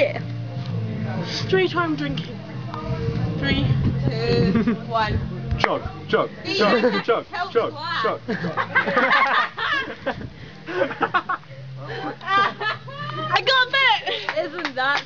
beer. Three time drinking. Three, two, one. Chug. Chug, chug, chug, chug, chug, chug. I got that! Isn't that